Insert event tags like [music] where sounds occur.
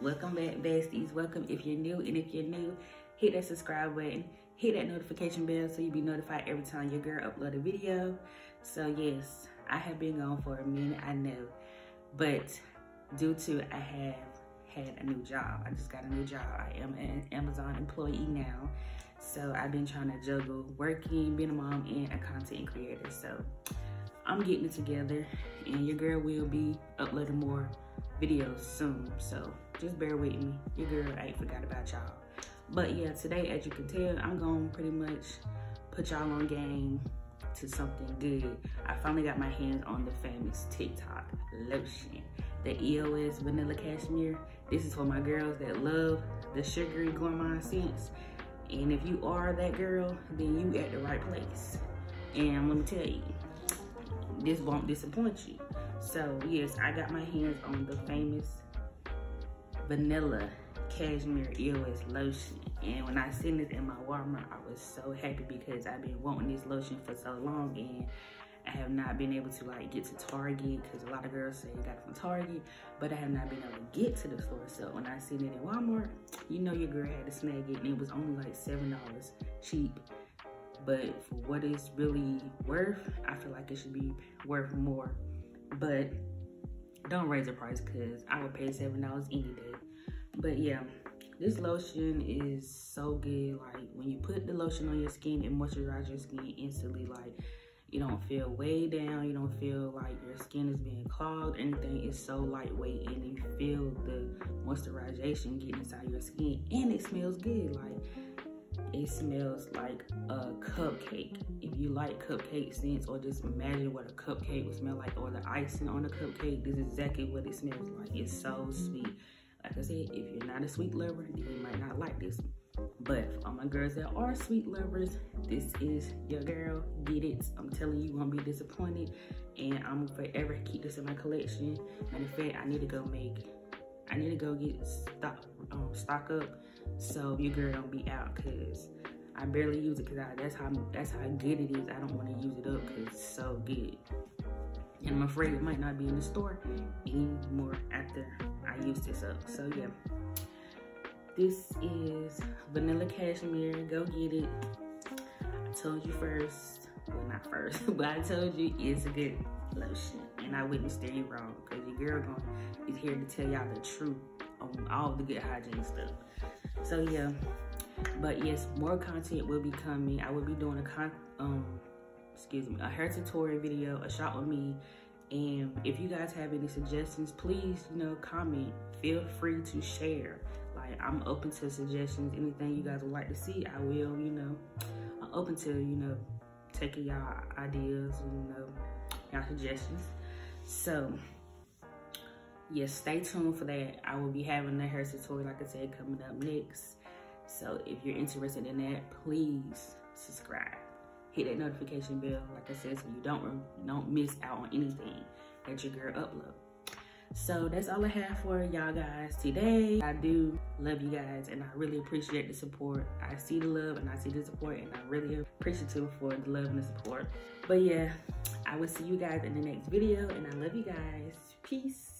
welcome back besties. Welcome if you're new and if you're new hit that subscribe button. Hit that notification bell so you'll be notified every time your girl upload a video. So yes i have been gone for a minute i know. But due to i have had a new job. I just got a new job. I am an amazon employee now. So i've been trying to juggle working being a mom and a content creator. So i'm getting it together and your girl will be uploading more videos soon. So just bear with me. Your girl I ain't forgot about y'all. But yeah today as you can tell i'm gonna pretty much. Put y'all on game to something good i finally got my hands on the famous tiktok lotion. The eos vanilla cashmere. This is for my girls that love the sugary gourmand scents. And if you are that girl then you at the right place. And let me tell you this won't disappoint you. So yes i got my hands on the famous vanilla cashmere EOS lotion. And when I seen this in my Walmart, I was so happy because I've been wanting this lotion for so long and I have not been able to like get to Target because a lot of girls say you got it from Target, but I have not been able to get to the store. So when I seen it in Walmart, you know your girl had to snag it and it was only like $7 cheap. But for what it's really worth, I feel like it should be worth more. But don't raise the price because I would pay $7 any day but yeah this mm-hmm. lotion is so good like when you put the lotion on your skin it moisturizes your skin instantly like you don't feel way down you don't feel like your skin is being clogged anything is so lightweight and you feel the moisturization getting inside your skin and it smells good like it smells like a cupcake. If you like cupcake scents or just imagine what a cupcake would smell like or the icing on a cupcake this is exactly what it smells like. It's so sweet like I said, if you're not a sweet lover, you might not like this. But for all my girls that are sweet lovers, this is your girl. Get it. I'm telling you, you won't be disappointed. And I'm forever keep this in my collection. Matter fact, I need to go make, I need to go get stock, um, stock up so your girl don't be out because I barely use it because that's how that's how good it is. I don't want to use it up because it's so good. And I'm afraid it might not be in the store anymore after I use this up. So yeah, this is Vanilla Cashmere. Go get it. I told you first, well not first, [laughs] but I told you it's a good lotion. And I wouldn't steer you wrong because your girl going is here to tell y'all the truth on all the good hygiene stuff. So yeah, but yes, more content will be coming. I will be doing a con um excuse me, a hair tutorial video, a shot with me. And if you guys have any suggestions, please, you know, comment. Feel free to share. Like, I'm open to suggestions. Anything you guys would like to see, I will, you know. I'm open to, you know, taking y'all ideas, you know, y'all suggestions. So, yes, stay tuned for that. I will be having the hair tutorial, like I said, coming up next. So if you're interested in that, please subscribe hit that notification bell, like I said, so you don't don't miss out on anything that your girl upload. So that's all I have for y'all guys today. I do love you guys and I really appreciate the support. I see the love and I see the support and I'm really appreciative for the love and the support. But yeah, I will see you guys in the next video and I love you guys. Peace.